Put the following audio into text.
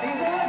그래서